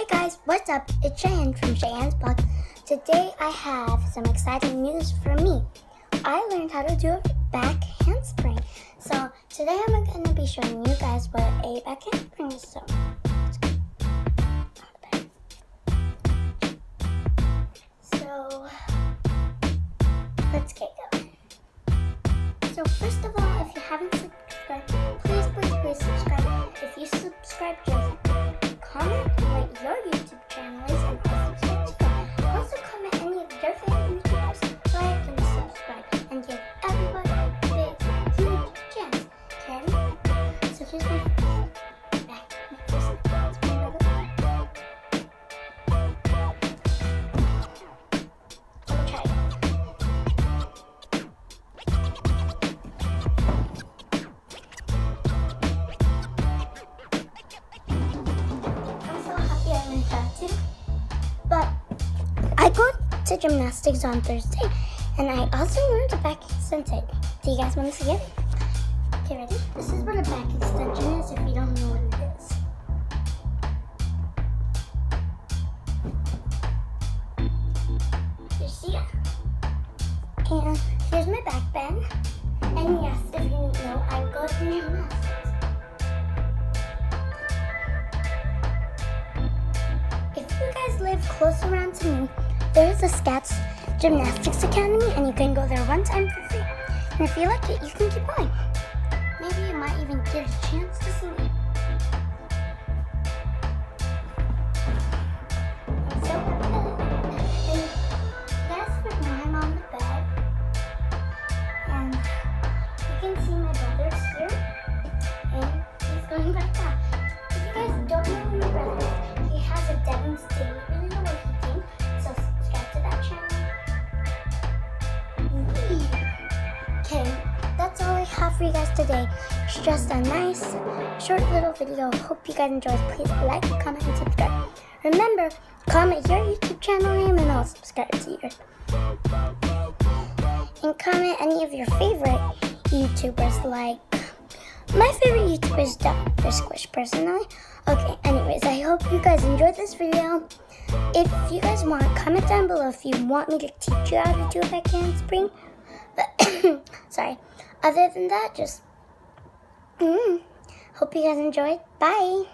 Hey guys, what's up? It's Cheyenne from Cheyenne's Vlog. Today I have some exciting news for me. I learned how to do a back handspring. So today I'm going to be showing you guys what a back handspring is. So So let's get going. So first of all, if you haven't how to. But I go to gymnastics on Thursday, and I also learned a back extension. Do you guys want to see it? Okay, ready? This is what a back extension is if you don't know what it is. You see it? And here's my back bend. And yes, if you didn't know, I go to gymnastics. If you guys live close around to me, there is a Scats Gymnastics Academy, and you can go there one time for free. And if you like it, you can keep going. You might even get a chance to what I'm on the bed. And you can see for you guys today. It's just a nice, short little video. Hope you guys enjoyed. Please like, comment, and subscribe. Remember, comment your YouTube channel name and I'll subscribe to yours. And comment any of your favorite YouTubers like my favorite YouTuber is Dr. Squish personally. Okay, anyways, I hope you guys enjoyed this video. If you guys want, comment down below if you want me to teach you how to do a back handspring. Sorry. Other than that, just mm, hope you guys enjoyed. Bye.